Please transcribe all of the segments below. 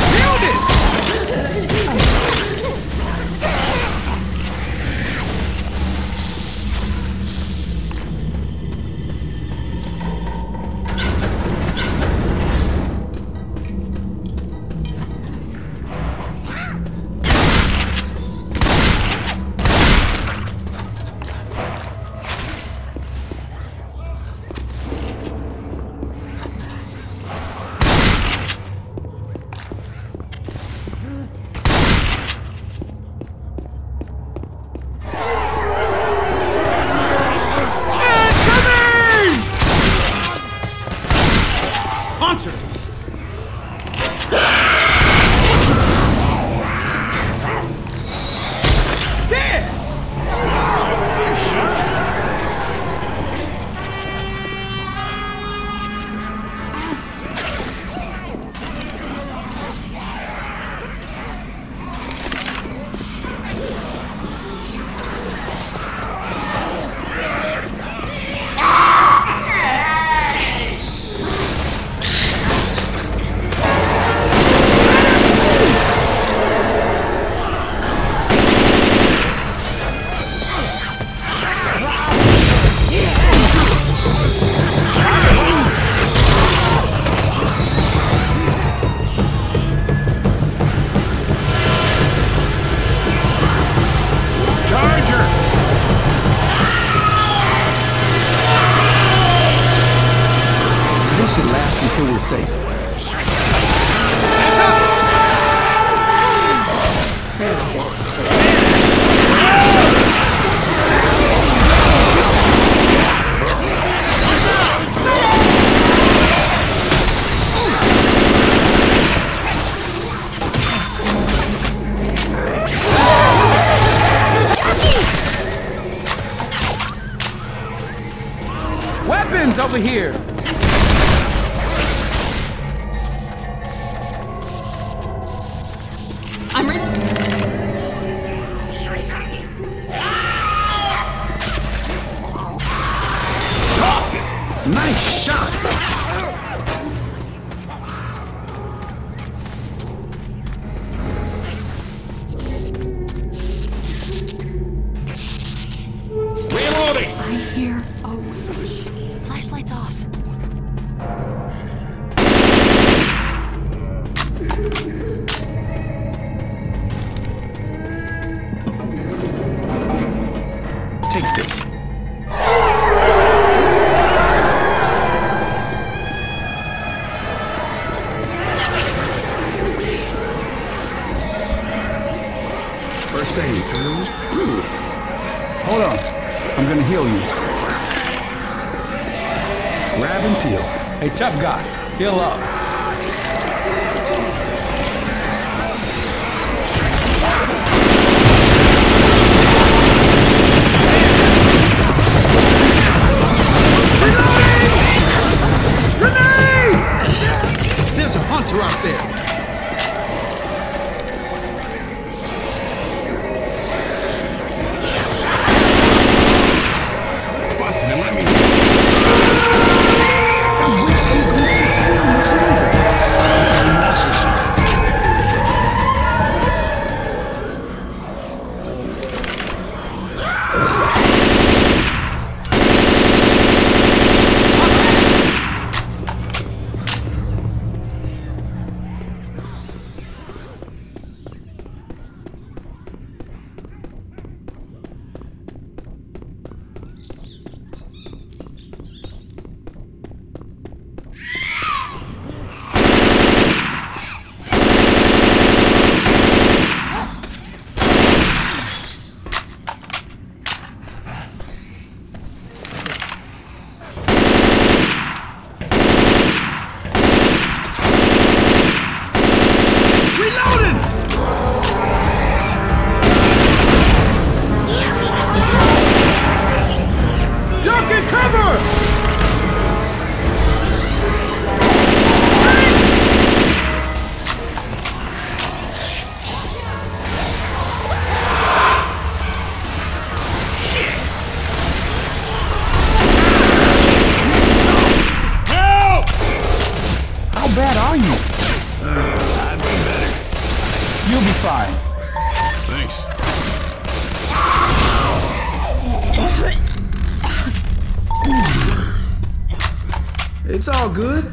Nailed it! should last until we're safe. Weapons over here! Tough guy. Heal up. Are you? I've been better. You'll be fine. Thanks. It's all good.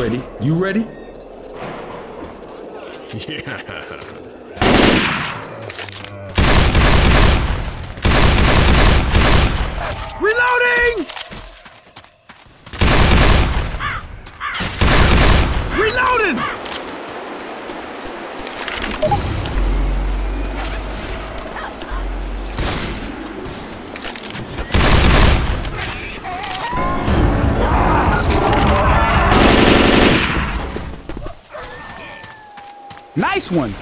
Ready. You ready? Yeah. Reloading! Nice one!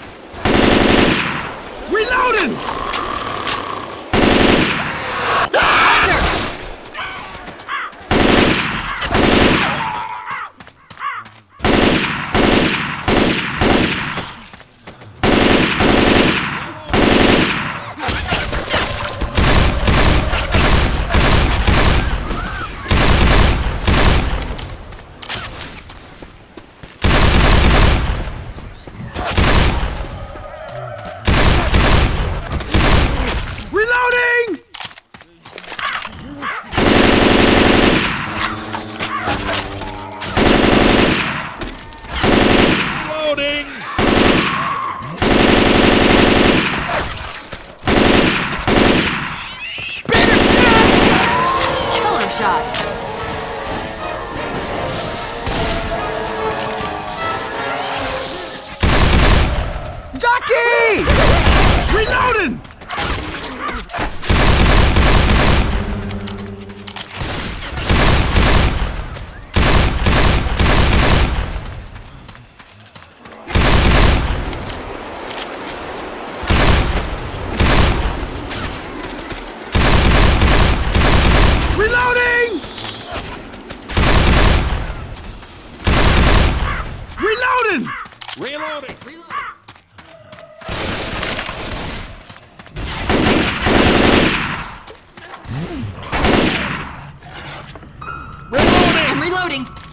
Reloading! Reloading! Loading! Reloading!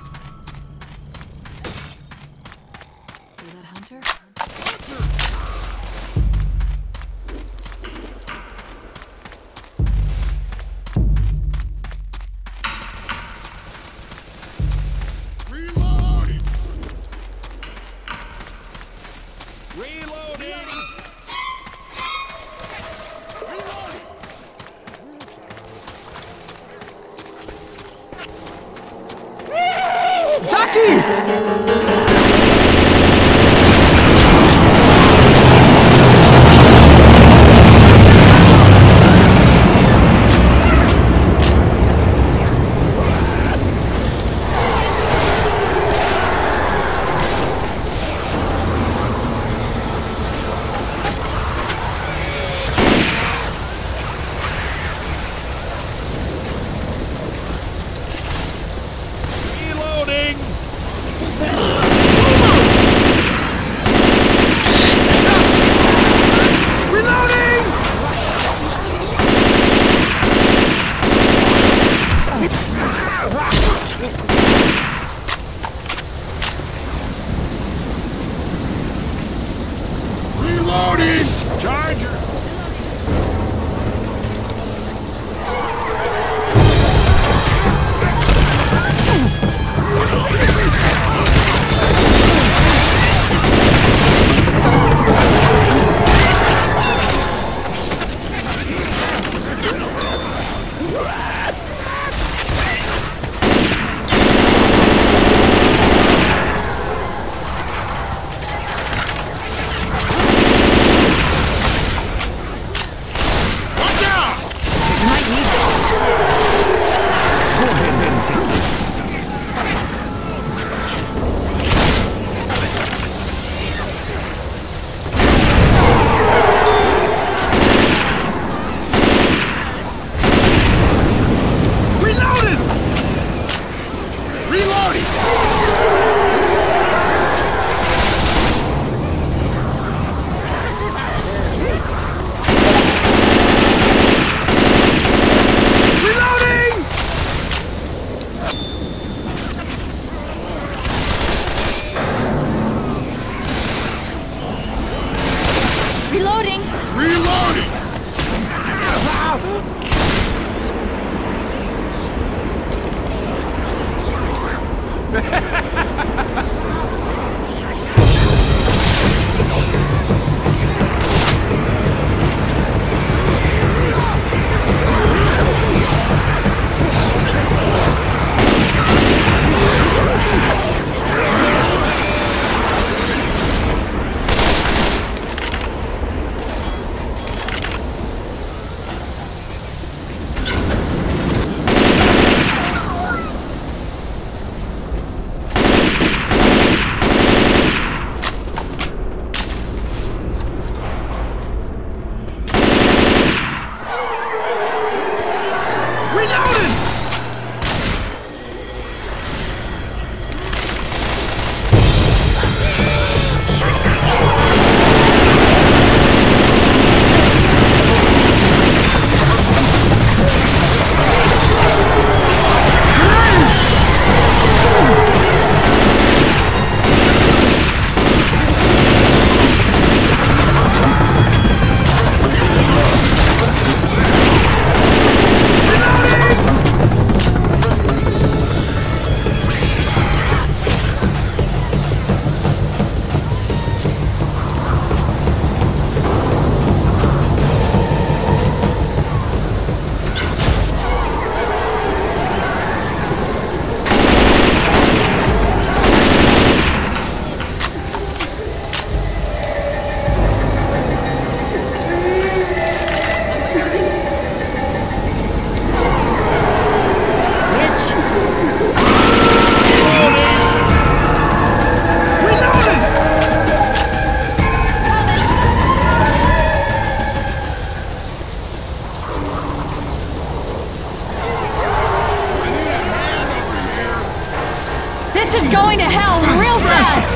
This is going to hell real fast!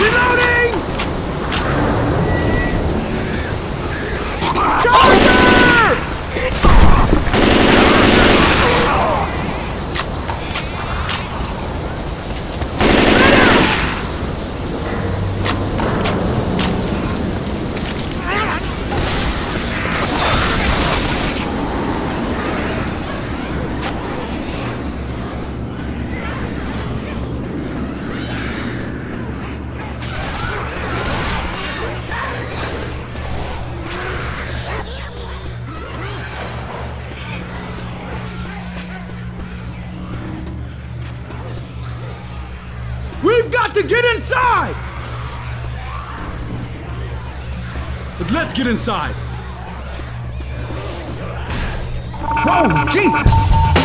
Reloading! got to get inside! But let's get inside. Whoa, Jesus!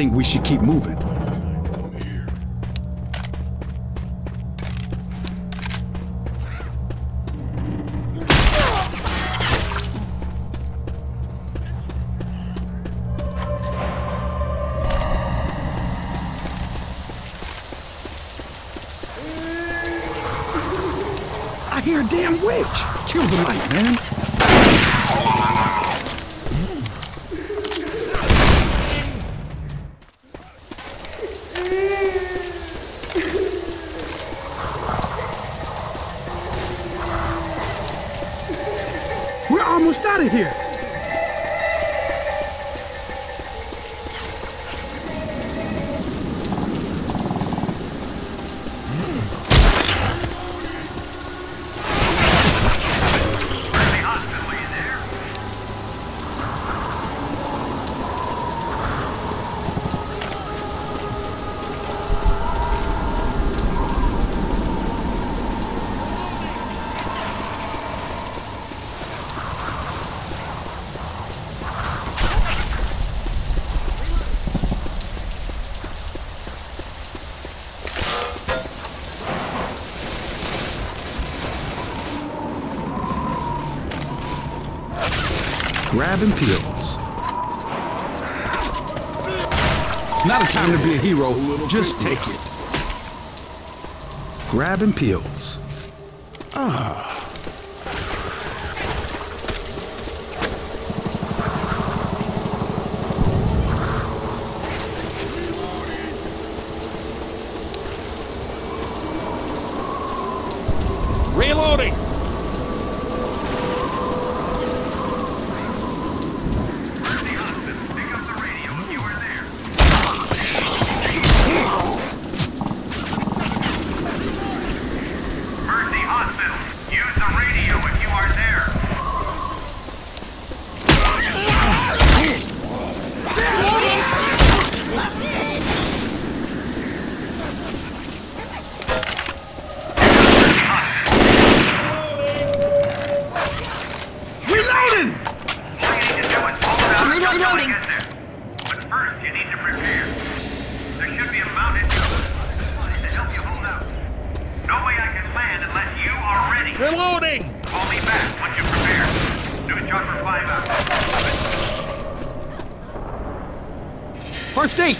think we should keep moving. out of here! grab and peels. It's not a time to be a hero, just take it. Grab and peels.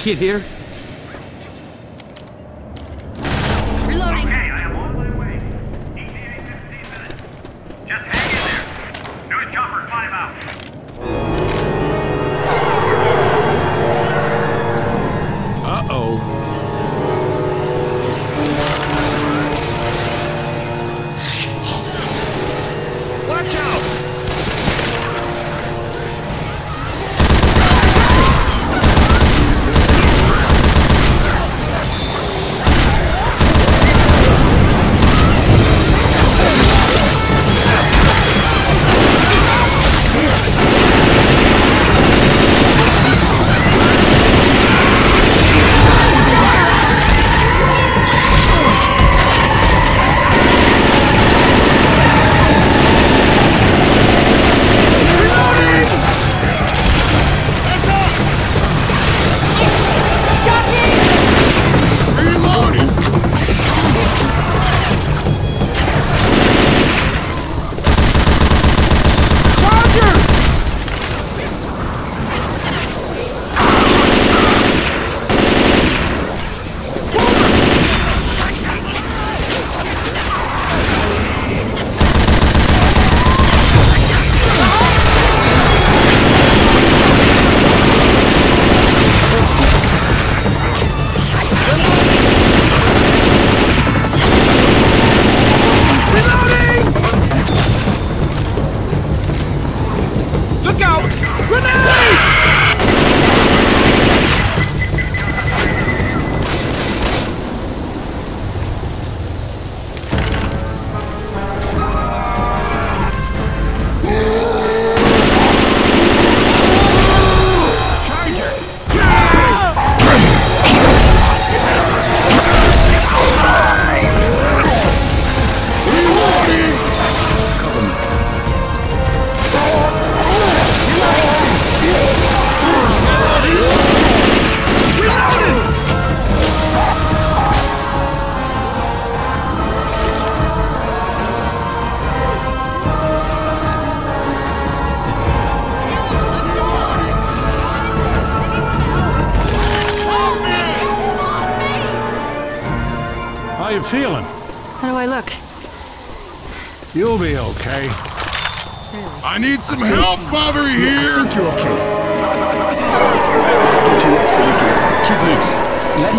kid here?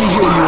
Heal you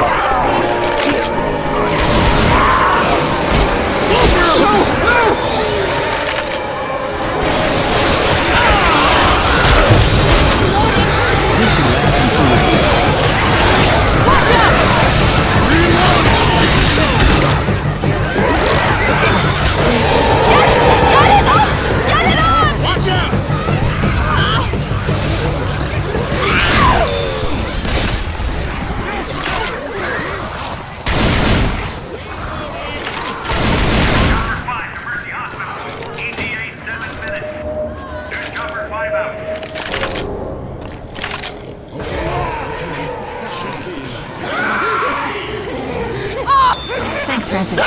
Francis.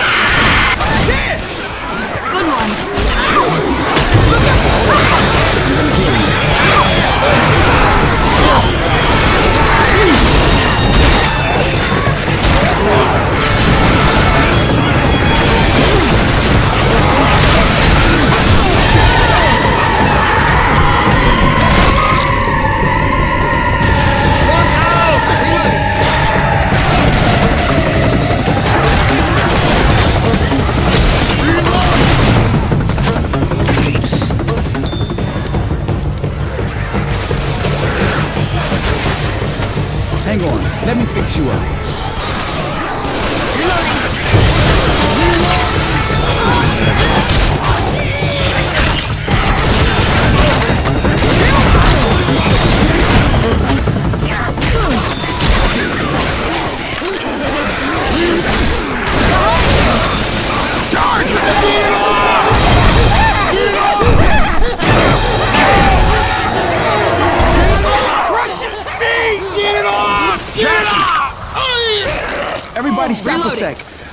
Good one.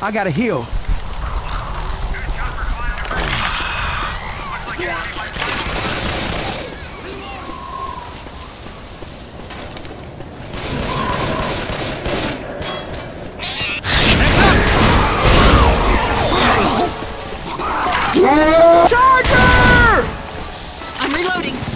I gotta heal. Charger! I'm reloading.